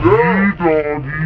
Hey, doggy.